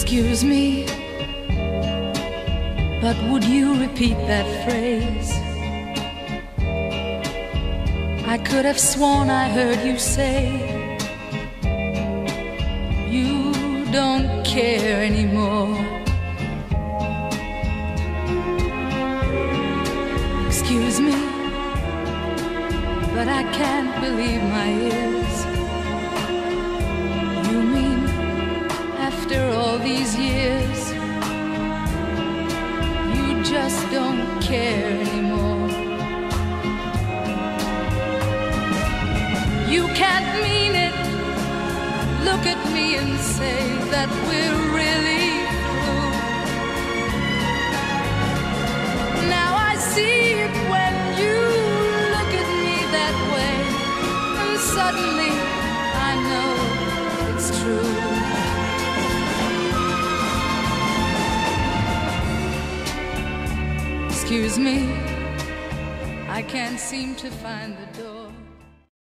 Excuse me, but would you repeat that phrase? I could have sworn I heard you say you don't care anymore. Excuse me, but I can't believe my ears. After all these years, you just don't care anymore? You can't mean it. Look at me and say that we're really through. Now I see it when you look at me that way, and suddenly I know it's true. Excuse me, I can't seem to find the door.